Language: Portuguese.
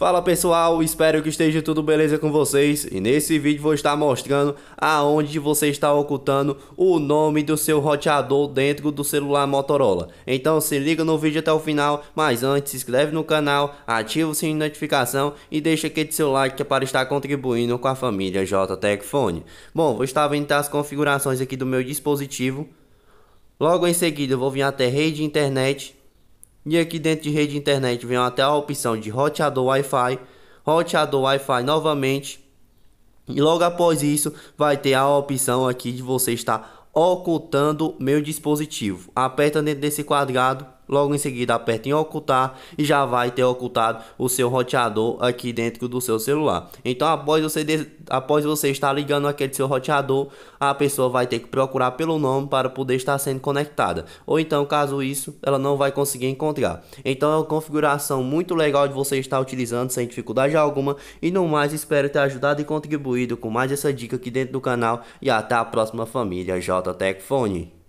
Fala pessoal, espero que esteja tudo beleza com vocês e nesse vídeo vou estar mostrando aonde você está ocultando o nome do seu roteador dentro do celular Motorola. Então se liga no vídeo até o final, mas antes se inscreve no canal, ativa o sininho de notificação e deixa aquele seu like para estar contribuindo com a família JTech Phone. Bom, vou estar vendo as configurações aqui do meu dispositivo. Logo em seguida eu vou vir até rede internet e aqui dentro de rede de internet vem até a opção de roteador Wi-Fi, roteador Wi-Fi novamente. E logo após isso vai ter a opção aqui de você estar ocultando meu dispositivo. Aperta dentro desse quadrado Logo em seguida aperta em ocultar e já vai ter ocultado o seu roteador aqui dentro do seu celular. Então após você, após você estar ligando aquele seu roteador, a pessoa vai ter que procurar pelo nome para poder estar sendo conectada. Ou então caso isso, ela não vai conseguir encontrar. Então é uma configuração muito legal de você estar utilizando sem dificuldade alguma. E no mais espero ter ajudado e contribuído com mais essa dica aqui dentro do canal. E até a próxima família JTech Phone.